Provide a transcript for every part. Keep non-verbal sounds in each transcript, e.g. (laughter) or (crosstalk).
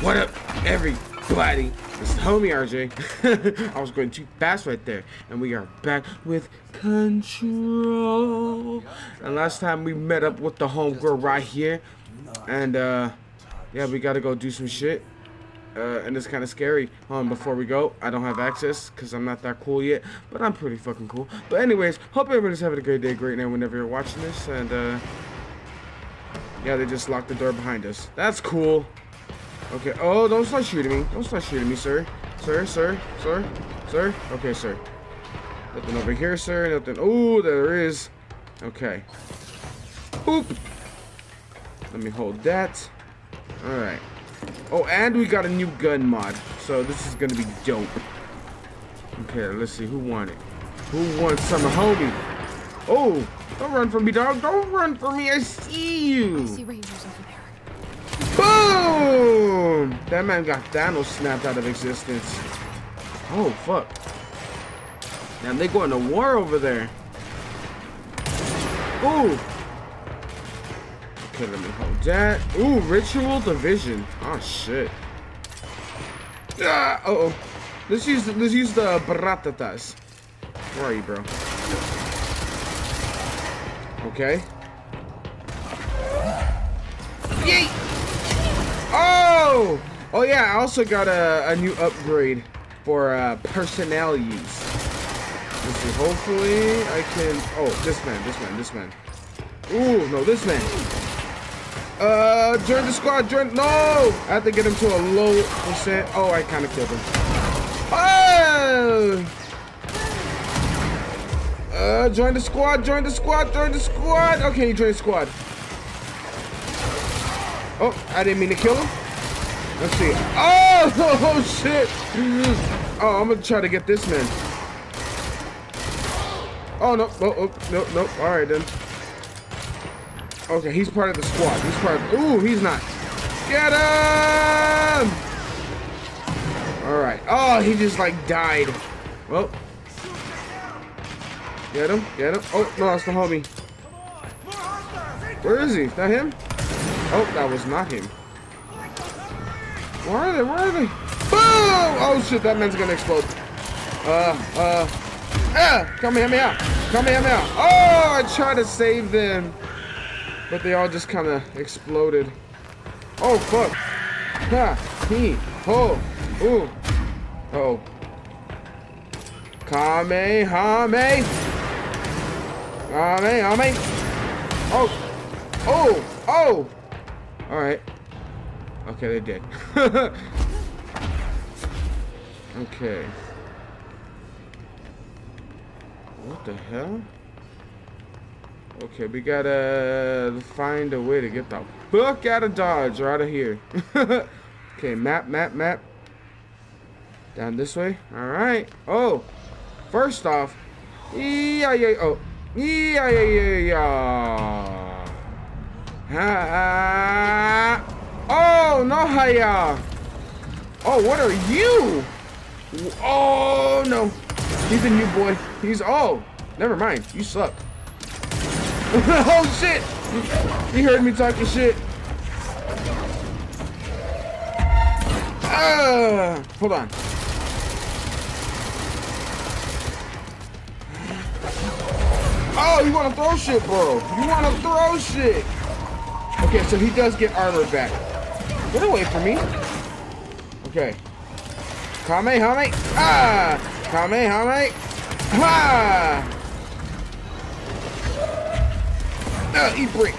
What up, everybody? It's homie RJ. (laughs) I was going too fast right there. And we are back with Control. And last time we met up with the homegirl right here. And, uh, yeah, we gotta go do some shit. Uh, and it's kind of scary. Um, before we go, I don't have access because I'm not that cool yet, but I'm pretty fucking cool. But anyways, hope everybody's having a great day, great night whenever you're watching this. And uh, yeah, they just locked the door behind us. That's cool. Okay. Oh, don't start shooting me. Don't start shooting me, sir. Sir, sir, sir, sir. Okay, sir. Nothing over here, sir. Nothing. Oh, there is. Okay. Boop. Let me hold that. All right. Oh, and we got a new gun mod. So this is gonna be dope. Okay, let's see. Who won it? Who won some homie? Oh, don't run from me, dog. Don't run from me. I see you. I see rangers over there. Boom! That man got Thanos snapped out of existence. Oh, fuck. Now they going to war over there. Ooh. Okay, let me hold that. Ooh, ritual division. Oh shit. Ah, uh oh. Let's use the, let's use the baratatas. Where are you, bro? Okay. Yay! Oh! Oh yeah, I also got a, a new upgrade for uh, personnel use. Let's see, hopefully I can... Oh, this man, this man, this man. Ooh, no, this man. Uh, join the squad, join... No! I have to get him to a low percent. Oh, I kind of killed him. Oh! Uh, join the squad, join the squad, join the squad. Okay, you join the squad. Oh, I didn't mean to kill him. Let's see. Oh, (laughs) oh shit. Oh, I'm gonna try to get this man. Oh, no, no, oh, no, no. All right, then. Okay, he's part of the squad. He's part of, ooh, he's not. Get him! All right. Oh, he just like died. Well, get him, get him. Oh, no, that's the homie. Where is he? Is that him? Oh, that was not him. Where are they? Where are they? Boom! Oh shit, that man's gonna explode. Uh, uh, ah! Come here, me out. Come here, me out. Oh, I tried to save them, but they all just kind of exploded. Oh fuck! Ha! He! Ho! Ooh! Oh! Kamehame! Kamehame! Oh! Oh! Oh! Alright. Okay, they did. (laughs) okay. What the hell? Okay, we gotta find a way to get the fuck out of Dodge or out of here. (laughs) okay, map, map, map. Down this way. Alright. Oh! First off. Yeah, yeah, oh. Yeah, yeah, yeah, yeah. Ah, oh, no, hiya. Oh, what are you? Oh, no. He's a new boy. He's, oh, never mind. You suck. (laughs) oh, shit. He heard me talking shit. Ah, hold on. Oh, you want to throw shit, bro. You want to throw shit. Okay, so he does get armor back. Get away from me. Okay. Kamehame. Ah! Kamehame. Ha! Uh, eat brick.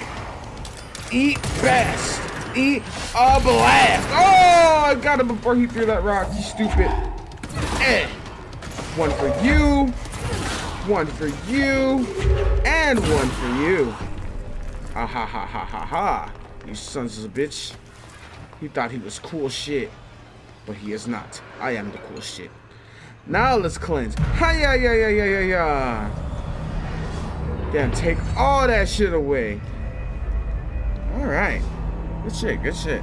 Eat best. Eat a blast. Oh, I got him before he threw that rock. You stupid. Eh. One for you. One for you. And one for you. Ha ha ha ha ha ha. You sons of a bitch. He thought he was cool shit. But he is not. I am the cool shit. Now let's cleanse. Hi ya ya ya ya ya ya. Then take all that shit away. Alright. Good shit, good shit.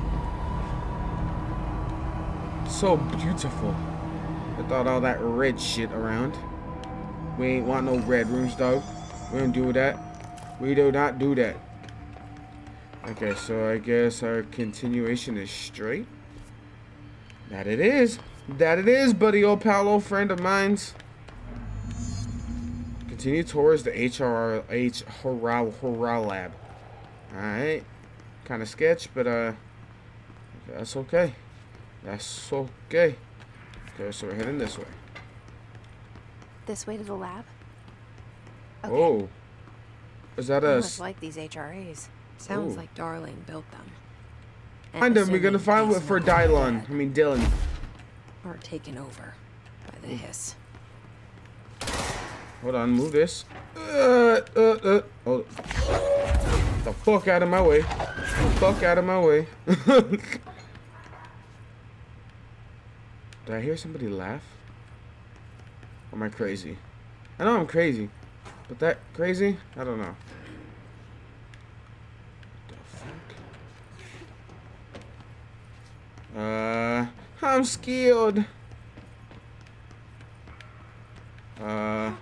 So beautiful. I thought all that red shit around. We ain't want no red rooms though. We don't do that. We do not do that. Okay, so I guess our continuation is straight. That it is. That it is, buddy, old pal, old friend of mine's. Continue towards the HRR H Horal Horal lab. Alright. Kinda sketch, but uh that's okay. That's okay. Okay, so we're heading this way. This way to the lab? Oh. Is that I a must like these HRAs. Sounds Ooh. like Darling built them. And Find them. We're gonna find what for Dylan. I mean Dylan. Are taken over by the hiss. Hold on, move this. Uh, uh, uh. Hold the fuck out of my way. The fuck out of my way. (laughs) Did I hear somebody laugh? Or am I crazy? I know I'm crazy. But that crazy? I don't know. The fuck? Uh, I'm scared. Uh,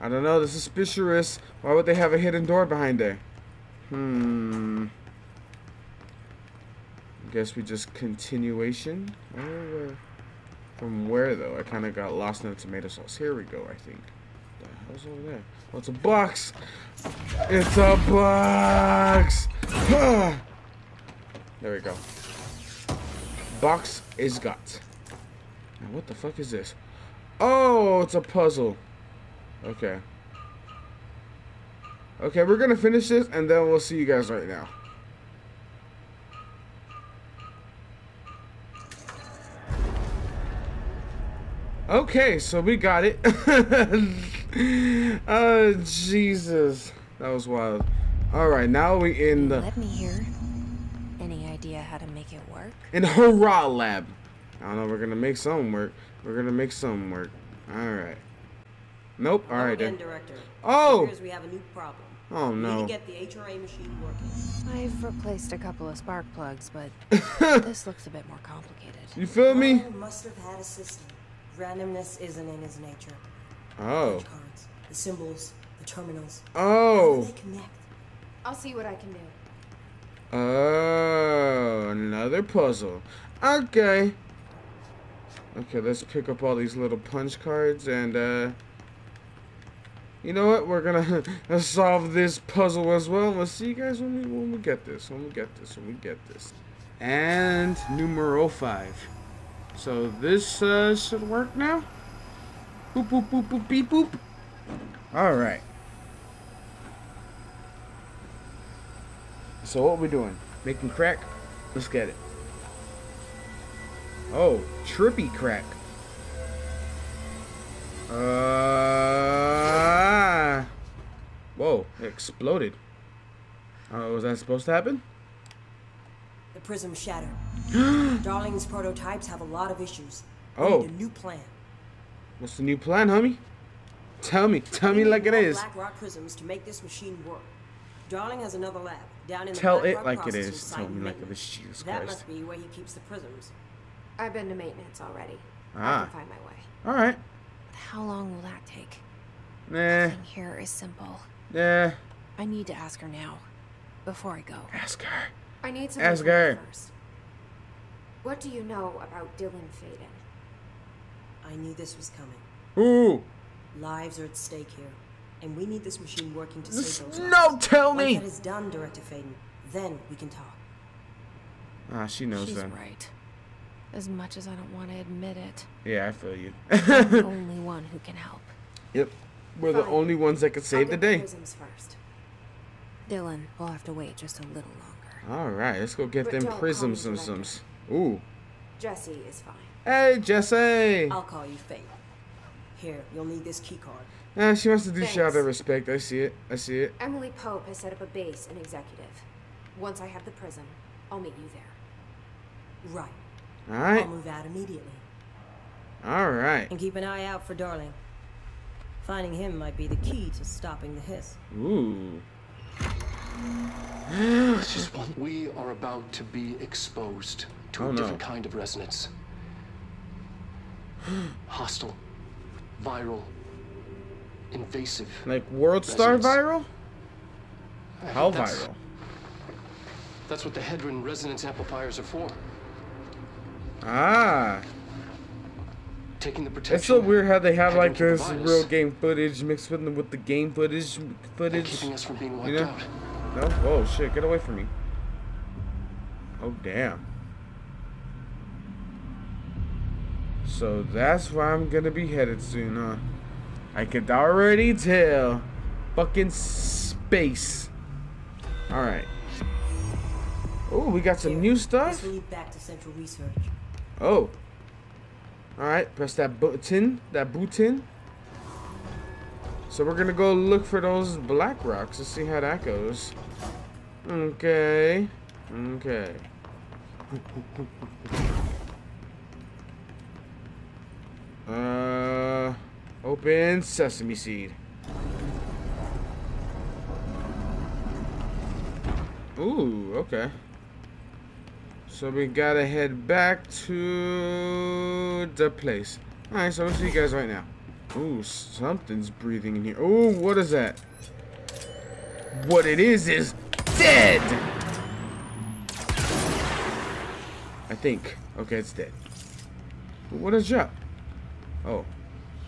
I don't know. Is suspicious. Why would they have a hidden door behind there? Hmm. I guess we just continuation. From where though? I kind of got lost in the tomato sauce. Here we go. I think. The hell's over there? Oh, it's a box. It's a box. Ah. (sighs) there we go. Box is got. Now what the fuck is this? Oh, it's a puzzle. Okay. Okay, we're gonna finish this and then we'll see you guys right now. Okay, so we got it. (laughs) oh, Jesus. That was wild. Alright, now we in the Let me hear. Any idea how to make it work? in Hurrah Lab. I don't know, we're gonna make some work. We're gonna make some work. Alright. Nope, alright again, then. Director. Oh! Here's we have a new problem. Oh We need no. to get the HRA machine working. I've replaced a couple of spark plugs, but (laughs) this looks a bit more complicated. You feel me? Ryan must have had a system. Randomness isn't in his nature. Oh. Punch cards, the symbols, the terminals. Oh. How do Oh. they connect? I'll see what I can do. Oh, another puzzle. Okay. Okay, let's pick up all these little punch cards and uh you know what? We're gonna (laughs) solve this puzzle as well. We'll see you guys when we when we get this. When we get this. When we get this. And numero five. So this uh, should work now. Boop boop boop boop beep boop. All right. So what we doing? Making crack? Let's get it. Oh, trippy crack. Uh, whoa, it exploded. Uh, was that supposed to happen? The prism shattered. (gasps) Darling's prototypes have a lot of issues. We Oh. need a new plan. What's the new plan, homie? Tell me, tell me like it is. Black rock prisms to make this machine work. Darling has another lab down in the Tell Black it like it processing is. site Tell me like it Maine. is. Jesus That Christ. must be where he keeps the prisms. I've been to maintenance already. I Ah. can find my way. All right. But How long will that take? Nah, Thing here is simple. nah. I need to ask her now, before I go. Ask her. I need some Ask her. first. What do you know about Dylan Faden? I knew this was coming. Ooh. Lives are at stake here, and we need this machine working to save those lives. No, tell Once me. that is done, Director Faden, then we can talk. Ah, she knows She's that. right. As much as I don't want to admit it, Yeah, I feel you. I'm the (laughs) only one who can help. yep. We're the only ones that could save I'll the day. prisms first. Dylan we'll have to wait just a little longer. All right, let's go get But them don't prism me some sums. Ooh. Jesse is fine. Hey, Jesse. I'll call you Faith. Here, you'll need this key card. Yeah, she wants to do shit out of respect. I see it. I see it. Emily Pope has set up a base in Executive. Once I have the prism, I'll meet you there. Right. All right. I'll right. move out immediately. All right. And keep an eye out for Darling. Finding him might be the key to stopping the hiss. Ooh. We are about to be exposed to Oh, a no. different kind of resonance. (gasps) Hostile, viral, invasive. Like World Star viral? How That's- viral? That's what the Hedron resonance amplifiers are for. Ah. Taking the protection. It's so weird how they have like this real game footage mixed with the, with the game footage footage. keeping us from being wiped You know? out. No? Whoa, shit, get away from me. Oh, damn. So that's where I'm gonna be headed soon, huh? I could already tell. Fucking space. Alright. Oh, we got some new stuff? lead back to Central Research. Oh. Alright, press that button. That button. So we're gonna go look for those black rocks to see how that goes. Okay. Okay. (laughs) Uh, open sesame seed. Ooh, okay. So we gotta head back to the place. Alright, so we'll see you guys right now. Ooh, something's breathing in here. Ooh, what is that? What it is is dead! I think. Okay, it's dead. What is up? Oh.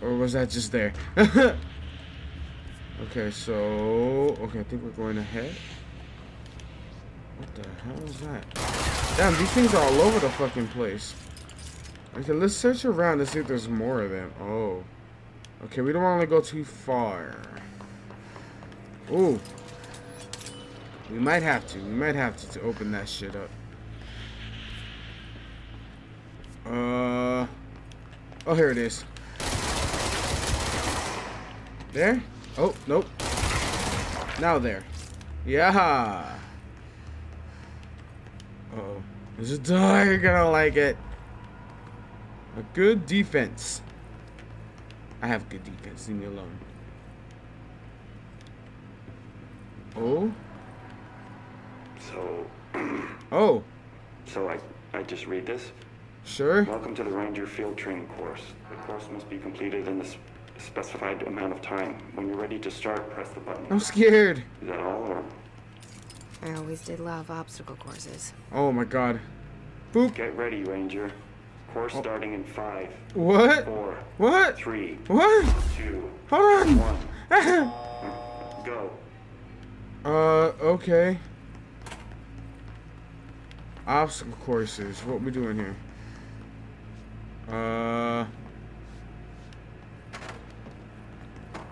Or was that just there? (laughs) okay, so... Okay, I think we're going ahead. What the hell is that? Damn, these things are all over the fucking place. Okay, let's search around to see if there's more of them. Oh. Okay, we don't want to go too far. Ooh. We might have to. We might have to, to open that shit up. Uh. Oh, here it is. There? Oh, nope. Now there. Yeah. Uh oh. There's a door. You're gonna like it. A good defense. I have good defense. Leave me alone. Oh. So, (clears throat) Oh. so I, I just read this. Sure. Welcome to the Ranger Field Training course. The course must be completed in the specified amount of time. When you're ready to start, press the button. I'm scared. Is that all, or I always did love obstacle courses. Oh my god. Boop. get ready, Ranger? Course starting in five, What? four, What? three, What? two, Hold on. one, (laughs) go. Uh, okay. Obstacle courses. What we doing here? Uh.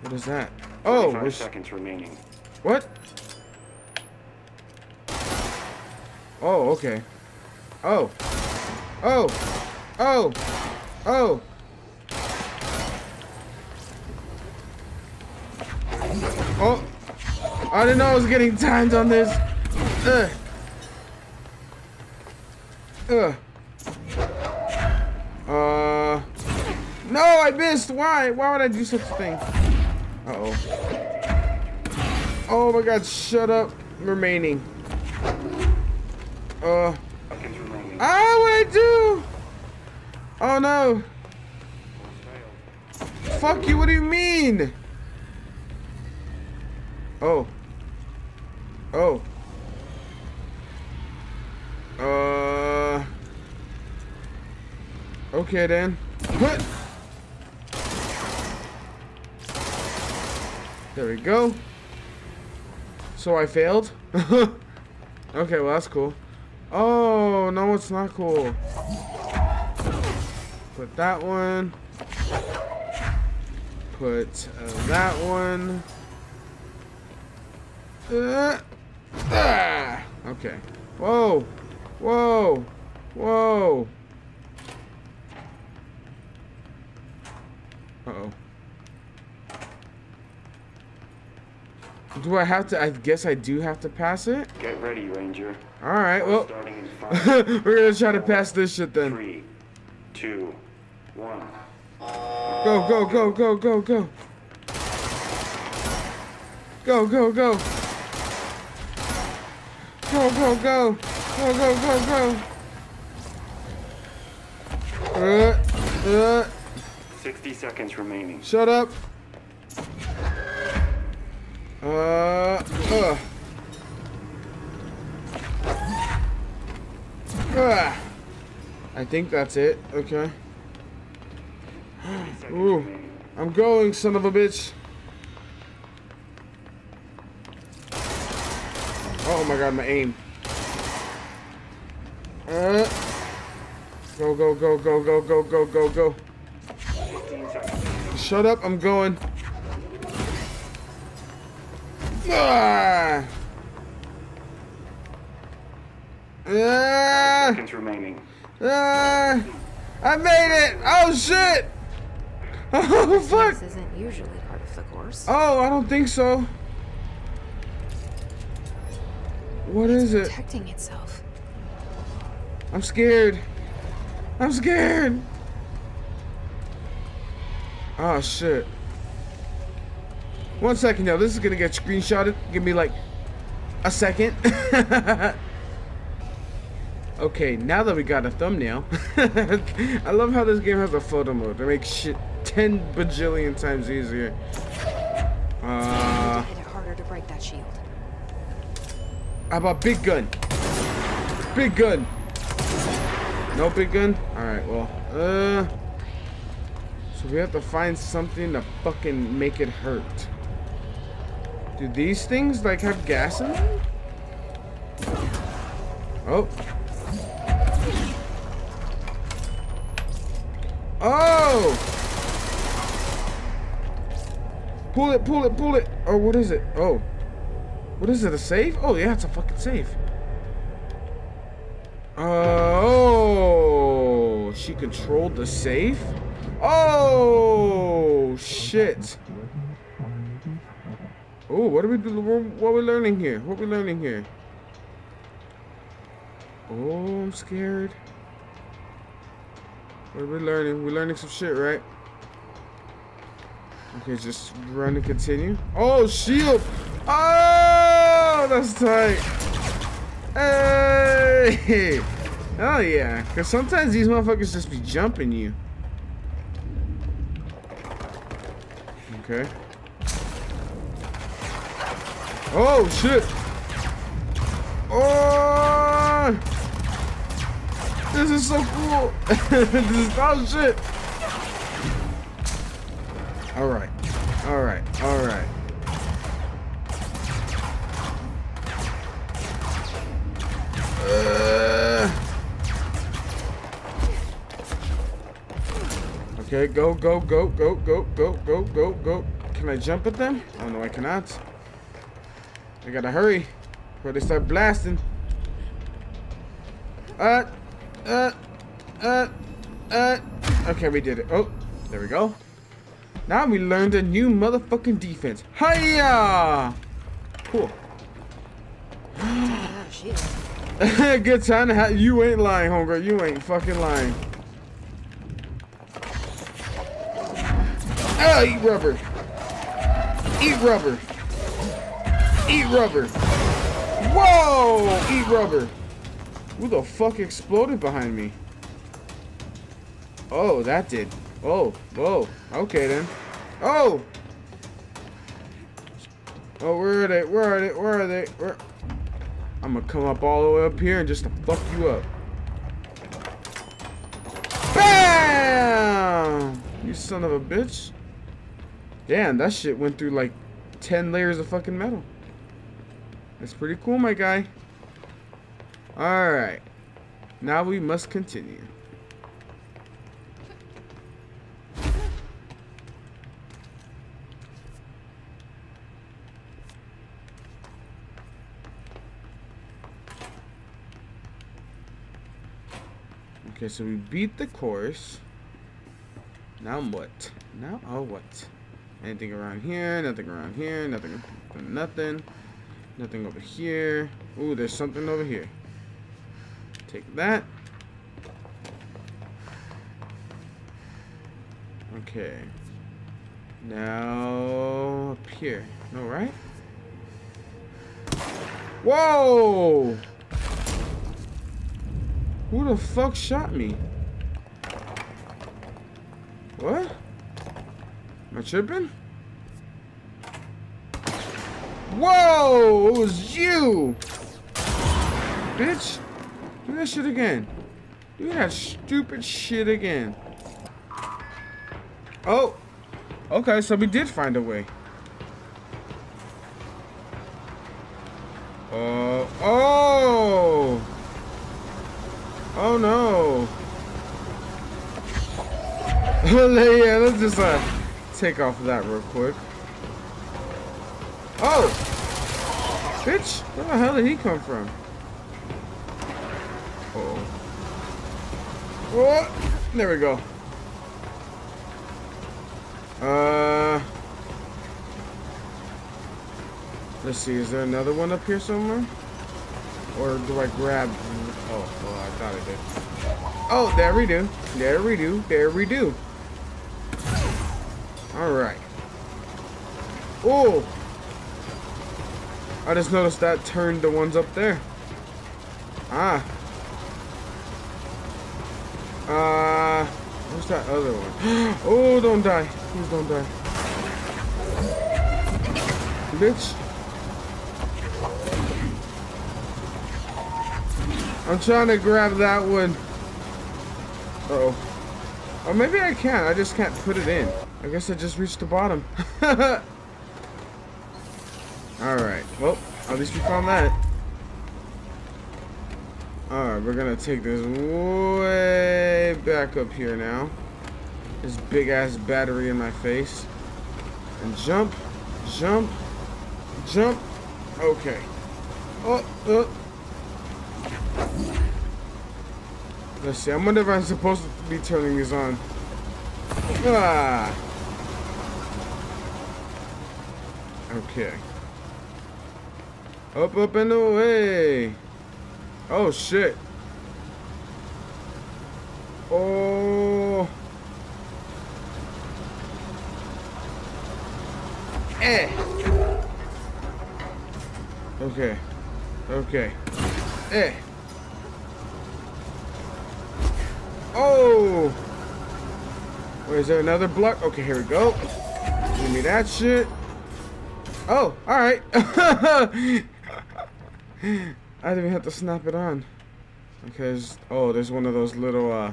What is that? Oh, we're seconds remaining. what? Oh, okay. Oh. Oh. Oh. Oh. Oh. I didn't know I was getting timed on this. Ugh. Ugh. Uh. No, I missed. Why? Why would I do such a thing? Uh oh. Oh my god, shut up. Remaining. Uh. Ah, what I do? Oh no. Fuck you, what do you mean? Oh. Oh. Uh. Okay then. What? There we go. So I failed? (laughs) okay, well that's cool. Oh, no, it's not cool. Put that one. Put uh, that one. Uh, ah, okay. Whoa. Whoa. Whoa. Do I have to? I guess I do have to pass it? Get ready, Ranger. Alright, well. starting in (laughs) five, We're gonna try to pass this shit then. three, two, one. Go, go, go, go, go, go. Go, go, go. Go, go, go. Go, go, go, go. Uh, uh, 60 seconds remaining. shut up. Uh, uh. Uh. I think that's it. Okay. Ooh. I'm going, son of a bitch. Oh my god, my aim. Uh, go, go, go, go, go, go, go, go, go. Shut up, I'm going. Ah! Ah! Seconds remaining. Ah! I made it! Oh shit! (laughs) Oh fuck! This isn't usually part of the course. Oh, I don't think so. What is it? Protecting itself. I'm scared. I'm scared. Oh shit. One second, yo. This is gonna get screenshotted. Give me like a second. (laughs) okay, now that we got a thumbnail, (laughs) I love how this game has a photo mode. It makes shit 10 bajillion times easier. Uh, harder to break that shield. how about big gun? Big gun. No big gun? Alright, well, uh... So we have to find something to fucking make it hurt. Do these things, like, have gas in them? Oh. Oh! Pull it, pull it, pull it! Oh, what is it? Oh. What is it, a safe? Oh, yeah, it's a fucking safe. Oh, she controlled the safe? Oh, shit. Oh, what are we do? What are we learning here? What are we learning here? Oh, I'm scared. What are we learning? We're learning some shit, right? Okay, just run and continue. Oh, shield! Oh, that's tight. Hey! Oh yeah, cause sometimes these motherfuckers just be jumping you. Okay. Oh shit! Oh! This is so cool! (laughs) this is oh shit! Alright. Alright. Alright. Uh. Okay, go, go, go, go, go, go, go, go, go. Can I jump at them? Oh no, I cannot. I gotta hurry before they start blasting. Uh, uh, uh, uh. Okay, we did it. Oh, there we go. Now we learned a new motherfucking defense. Hiya! Cool. (gasps) Good time to have. You ain't lying, homegirl. You ain't fucking lying. Ah, eat rubber. Eat rubber. Eat rubber. Whoa! Eat rubber. Who the fuck exploded behind me? Oh, that did. Oh, whoa. Okay then. Oh! Oh, where are they? Where are they? Where are they? Where? I'm gonna come up all the way up here and just to fuck you up. BAM! You son of a bitch. Damn, that shit went through like 10 layers of fucking metal. That's pretty cool, my guy. Alright. Now we must continue. Okay, so we beat the course. Now what? Now oh what? Anything around here? Nothing around here. Nothing. Nothing. Nothing over here. Ooh, there's something over here. Take that. Okay. Now up here. No, right? Whoa! Who the fuck shot me? What? Am I tripping? Whoa! It was you! Bitch! Do that shit again. Do that stupid shit again. Oh. Okay, so we did find a way. Uh, oh! Oh no! (laughs) yeah, let's just uh, take off of that real quick. Oh! Bitch, where the hell did he come from? Uh oh. Oh! There we go. Uh... Let's see, is there another one up here somewhere? Or do I grab... Oh, well, I thought I did. Oh, there we do. There we do. There we do. Alright. Oh! I just noticed that turned the ones up there. Ah. Uh, where's that other one? (gasps) Oh, don't die. Please don't die. Bitch. I'm trying to grab that one. Uh oh Or maybe I can. I just can't put it in. I guess I just reached the bottom. (laughs) Alright. Well, at least we found that. Alright, we're gonna take this way back up here now. This big ass battery in my face. And jump, jump, jump. Okay. Oh, oh. Let's see. I wonder if I'm supposed to be turning these on. Ah. Okay. Up, up, and away. Oh, shit. Oh. Eh. Okay. Okay. Eh. Oh! Wait, is there another block? Okay, here we go. Give me that shit. Oh, alright. (laughs) I didn't even have to snap it on. Because, oh, there's one of those little uh,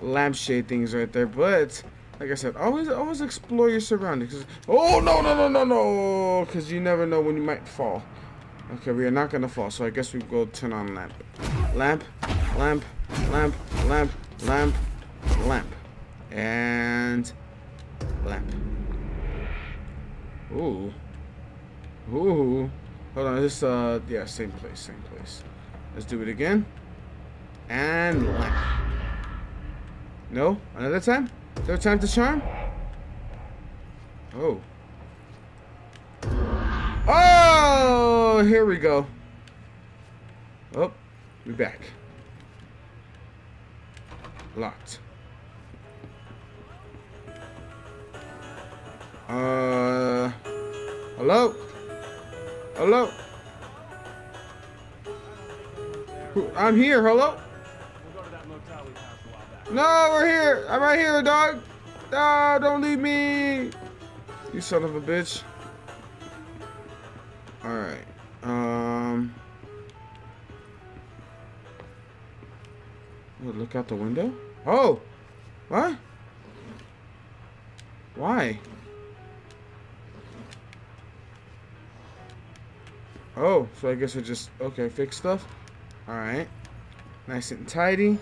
lampshade things right there. But, like I said, always always explore your surroundings. Oh, no, no, no, no, no. Because you never know when you might fall. Okay, we are not going to fall. So I guess we go turn on lamp. Lamp, lamp, lamp, lamp, lamp, lamp, and lamp. Ooh. Ooh. Hold on, this, uh, yeah, same place, same place. Let's do it again. And lamp. No? Another time? Third time to charm? Oh. Oh, here we go. Oh, we back. Locked. Uh, hello? Hello? I'm here, hello? No, we're here. I'm right here, dog. No, don't leave me. You son of a bitch. Alright. Um... look out the window? Oh! What? Why? Oh, so I guess I just, okay, fix stuff? Alright. Nice and tidy.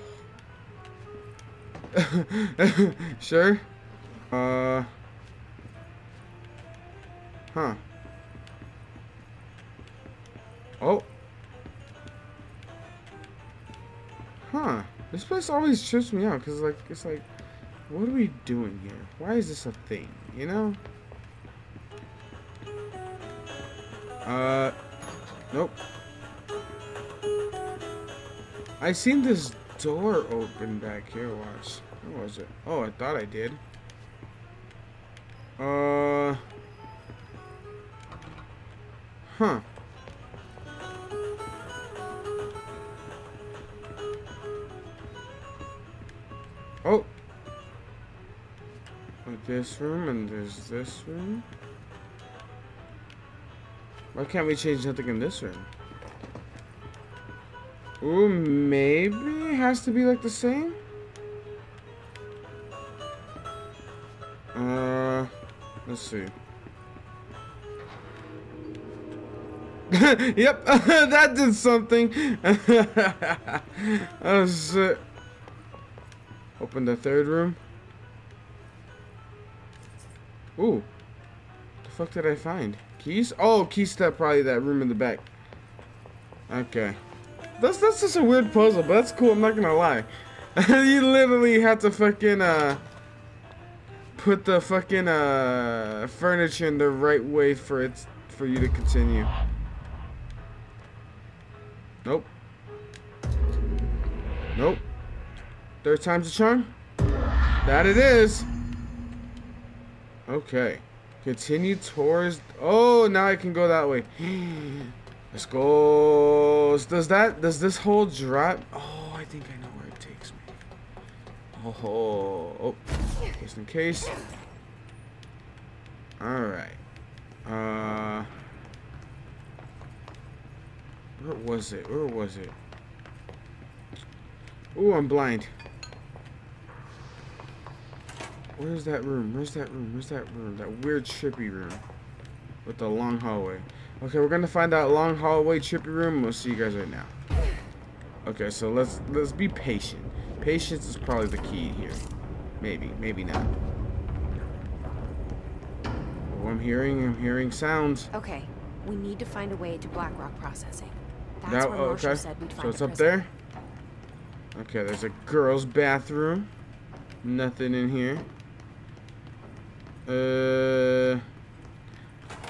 (laughs) sure. Uh... Huh. Oh. Huh. This place always trips me out because, like, it's like, what are we doing here? Why is this a thing? You know? Uh, nope. I seen this door open back here. Watch. Where was it? Oh, I thought I did. Uh. Huh. Oh! This room, and there's this room. Why can't we change nothing in this room? Ooh, maybe it has to be like the same. Uh, let's see. (laughs) yep, (laughs) that did something. (laughs) oh. Open the third room. Ooh. The fuck did I find? Keys? Oh, key step probably that room in the back. Okay. That's that's just a weird puzzle, but that's cool, I'm not gonna lie. (laughs) you literally had to fucking uh put the fucking uh furniture in the right way for it for you to continue. Nope. Nope. Third time's a charm? That it is. Okay. Continue towards... Oh, now I can go that way. (gasps) Let's go. Does that... Does this whole drop... Oh, I think I know where it takes me. Oh, oh. Just in case. Alright. Uh... Where was it? Where was it? Ooh, I'm blind. Where's that room? Where's that room? Where's that room? That weird trippy room. With the long hallway. Okay, we're gonna find out long hallway trippy room. We'll see you guys right now. Okay, so let's let's be patient. Patience is probably the key here. Maybe, maybe not. Oh, I'm hearing, I'm hearing sounds. Okay, we need to find a way to Blackrock processing. That's Now, where Marshall okay. said we'd find So it's up there. Okay, there's a girl's bathroom. Nothing in here. Uh,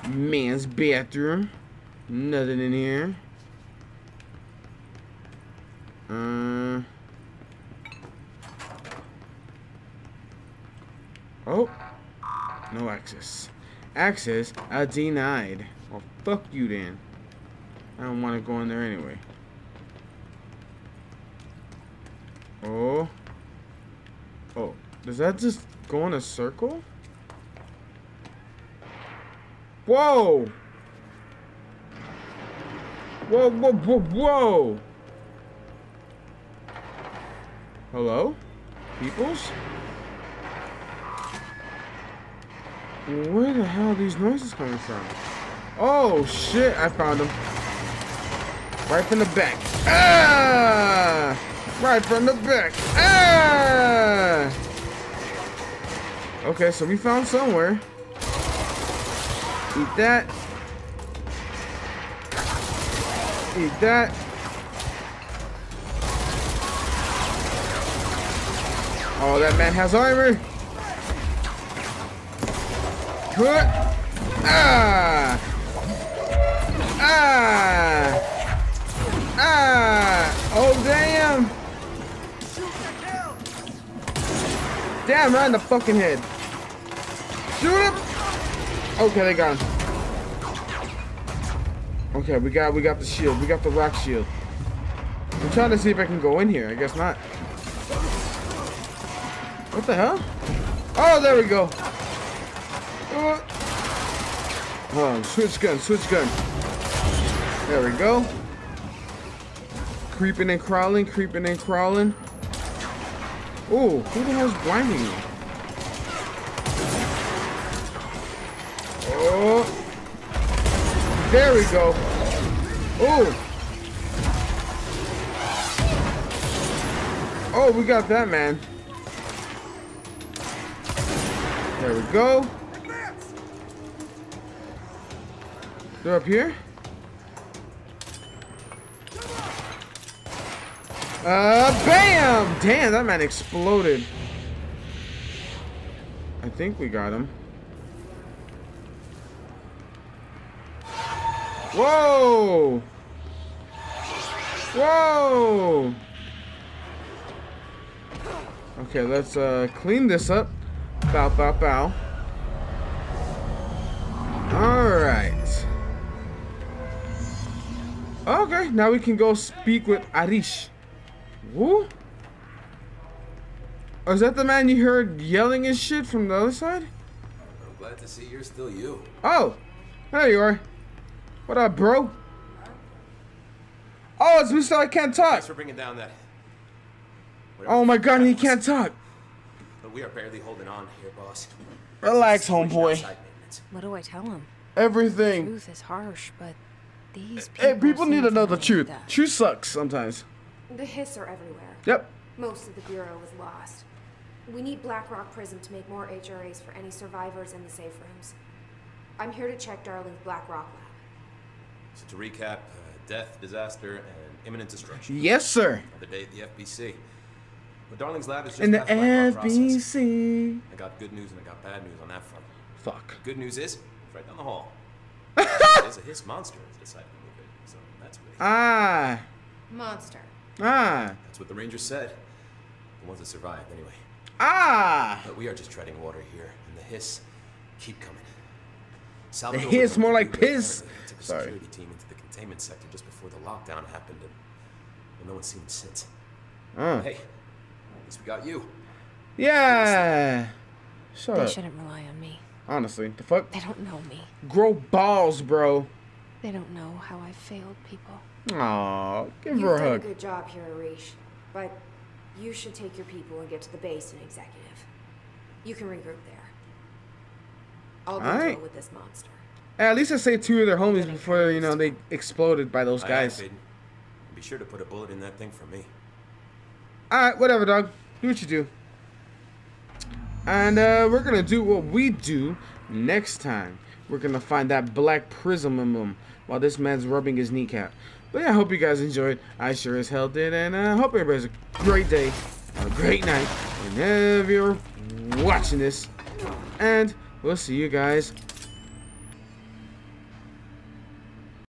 man's bathroom. Nothing in here. Uh. Oh. No access. Access uh, denied. Well, fuck you then. I don't want to go in there anyway. Oh. Oh. Does that just go in a circle? Whoa! Whoa, whoa, whoa, whoa! Hello? Peoples? Where the hell are these noises coming from? Oh shit, I found them. Right from the back. Ah! Right from the back. Ah! Okay, so we found somewhere. Eat that. Eat that. Oh, that man has armor. Ah. Ah. Ah. Oh, damn. Damn, right in the fucking head. Shoot him. Okay, they got him. Okay, we got we got the shield. We got the rock shield. I'm trying to see if I can go in here. I guess not. What the hell? Oh, there we go. Oh. Switch gun, switch gun. There we go. Creeping and crawling, creeping and crawling. Oh, who the hell's blinding me? Oh. There we go. Oh. Oh, we got that man. There we go. They're up here? Uh, bam! Damn, that man exploded. I think we got him. Whoa! Whoa! Okay, let's uh, clean this up. Bow, bow, bow. Alright. Okay, now we can go speak with Arish. Who? Oh, is that the man you heard yelling and shit from the other side? I'm glad to see you're still you. Oh, there you are. What up, bro? Oh, it's Mr. I can't talk. Thanks for bringing down that. whatever Oh my god, he can't talk. But we are barely holding on here, boss. Relax, Switching homeboy. What do I tell him? Everything. Truth is harsh, but these eh, people. Hey, people need to know the truth. that. Truth sucks sometimes. The hiss are everywhere. Yep. Most of the Bureau is lost. We need Blackrock Prism to make more HRAs for any survivors in the safe rooms. I'm here to check Darling's Blackrock lab. So to recap, uh, death, disaster, and imminent destruction. Yes, sir. The day at the FBC. But Darling's lab is just In the past Black Rock process. FBC. I got good news and I got bad news on that front. Fuck. Good news is, it's right down the hall. (laughs) There's a hiss monster has decided to move in, so that's really Ah. Monster. Ah. That's what the Rangers said. The ones that survived, anyway. Ah. But we are just treading water here, and the hiss keep coming. The hiss, more like piss. Apparently Took Sorry. security team into the containment sector just before the lockdown happened, and well, no one's seen him since. Uh. Hey, at least we got you. Yeah. Shut They up. shouldn't rely on me. Honestly, the fuck? They don't know me. Grow balls, bro. They don't know how I failed people. Aw, give You've her a done a good job here, Arish. But you should take your people and get to the base and executive. You can regroup there. I'll go Alright. deal with this monster. At least I saved two of their homies before, you know, they exploded by those Aye, aye, guys. Be sure to put a bullet in that thing for me. Alright, whatever, dog. Do what you do. And uh, we're gonna do what we do next time. We're gonna find that black prism in him while this man's rubbing his kneecap. But yeah, I hope you guys enjoyed. I sure as hell did, and I uh, hope everybody has a great day, a great night, whenever you're watching this. And we'll see you guys